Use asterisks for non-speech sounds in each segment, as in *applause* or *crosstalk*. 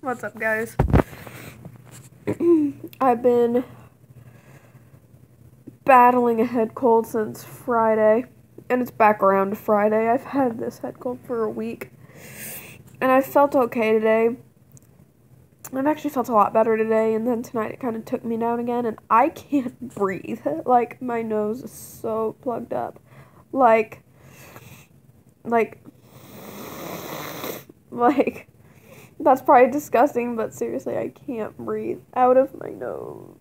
What's up, guys? *clears throat* I've been battling a head cold since Friday, and it's back around to Friday. I've had this head cold for a week, and I felt okay today. I've actually felt a lot better today, and then tonight it kind of took me down again, and I can't *laughs* breathe. Like, my nose is so plugged up. Like, like, *laughs* like, that's probably disgusting, but seriously, I can't breathe out of my nose.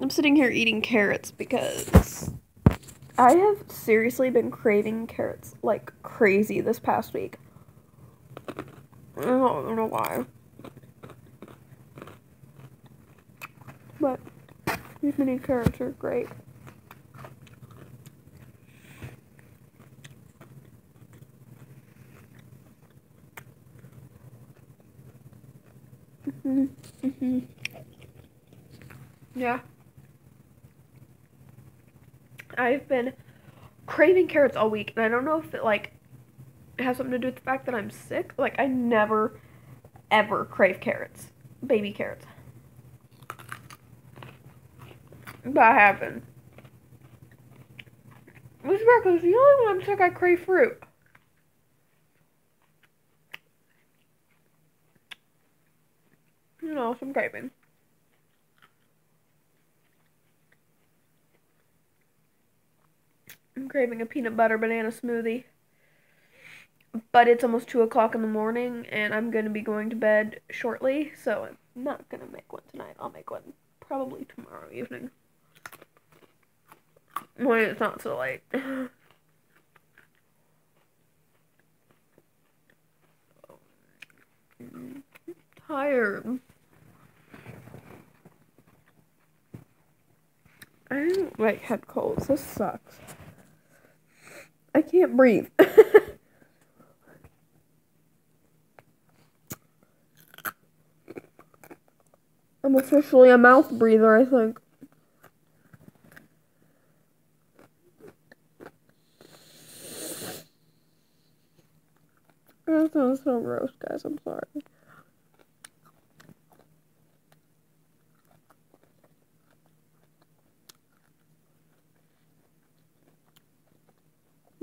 I'm sitting here eating carrots because I have seriously been craving carrots like crazy this past week. I don't know why. But these mini carrots are great. Hmm hmm Yeah. I've been craving carrots all week, and I don't know if it like has something to do with the fact that I'm sick. Like I never, ever crave carrots, baby carrots. But I haven't. Which is the only when I'm sick I crave fruit. Some craving. I'm craving a peanut butter banana smoothie. But it's almost 2 o'clock in the morning, and I'm going to be going to bed shortly, so I'm not going to make one tonight. I'll make one probably tomorrow evening. When it's not so late. *sighs* tired. I don't like head colds. This sucks. I can't breathe. *laughs* I'm officially a mouth breather, I think. That sounds so gross, guys. I'm sorry.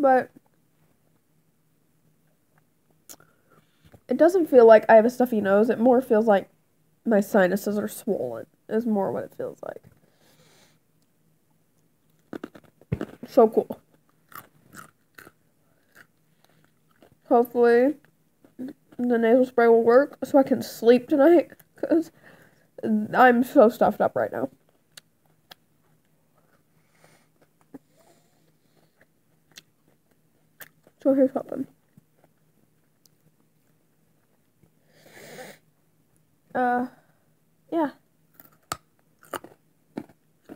But it doesn't feel like I have a stuffy nose. It more feels like my sinuses are swollen. Is more what it feels like. So cool. Hopefully, the nasal spray will work so I can sleep tonight because I'm so stuffed up right now. So here's something. Uh, yeah.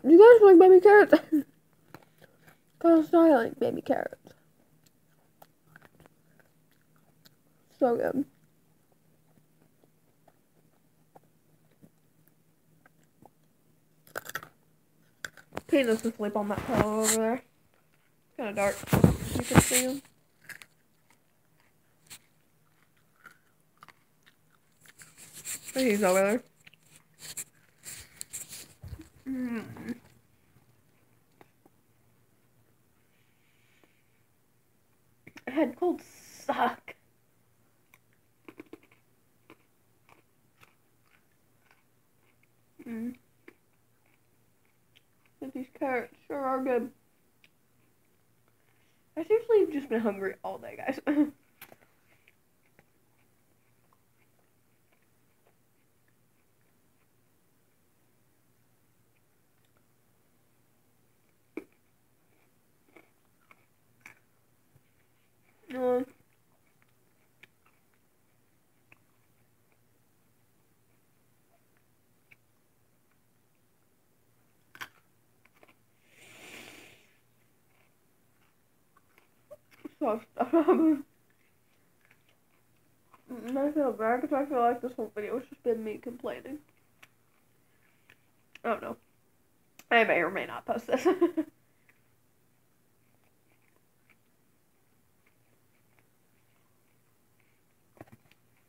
You guys like baby carrots? *laughs* Cause I like baby carrots. So good. Peanut's asleep on that pillow over there. Kind of dark. You can see him. He's over there. Mm. Head colds suck. Mm. But these carrots sure are good. I seriously have just been hungry all day, guys. *laughs* So. *laughs* Um, and I feel bad because I feel like this whole video has just been me complaining. I don't know. I may or may not post this. *laughs*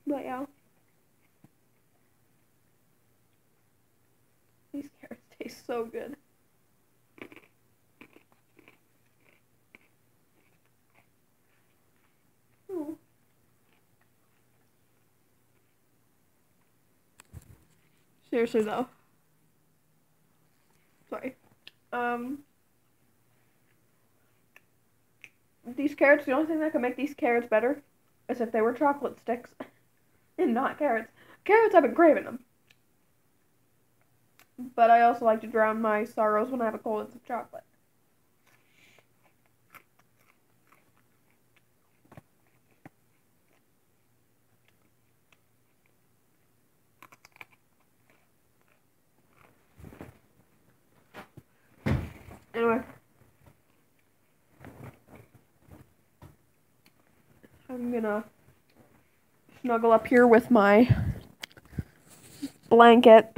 but yeah. These carrots taste so good. Seriously though. Sorry. Um these carrots, the only thing that could make these carrots better is if they were chocolate sticks *laughs* and not carrots. Carrots, I've been craving them. But I also like to drown my sorrows when I have a cold in some chocolate. Anyway. I'm gonna snuggle up here with my blanket.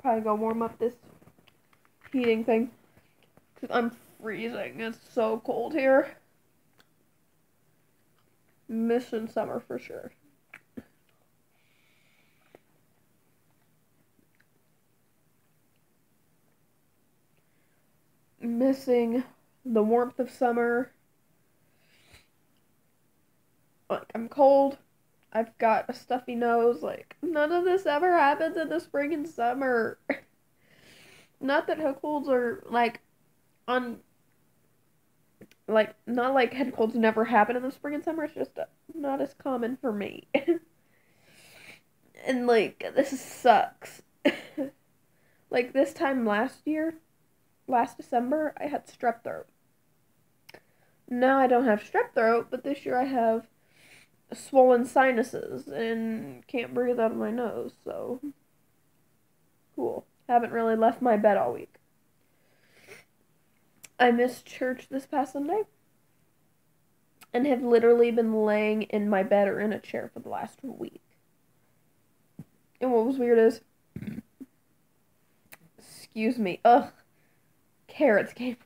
Probably go warm up this heating thing. Because I'm freezing. It's so cold here. Missing summer for sure. Missing the warmth of summer. Like, I'm cold. I've got a stuffy nose. Like, none of this ever happens in the spring and summer. *laughs* not that head colds are, like, on. Like, not like head colds never happen in the spring and summer. It's just not as common for me. *laughs* and, like, this sucks. *laughs* like, this time last year, last December, I had strep throat. Now I don't have strep throat, but this year I have swollen sinuses and can't breathe out of my nose, so cool. Haven't really left my bed all week. I missed church this past Sunday and have literally been laying in my bed or in a chair for the last week. And what was weird is, *clears throat* excuse me, ugh, carrots came.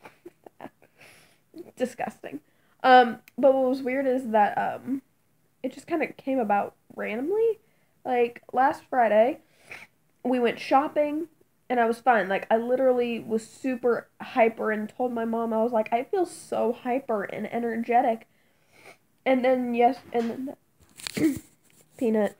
*laughs* Disgusting. Um, but what was weird is that um, it just kind of came about randomly. Like last Friday, we went shopping and I was fine. Like I literally was super hyper and told my mom I was like I feel so hyper and energetic. And then yes, and then *clears throat* peanut.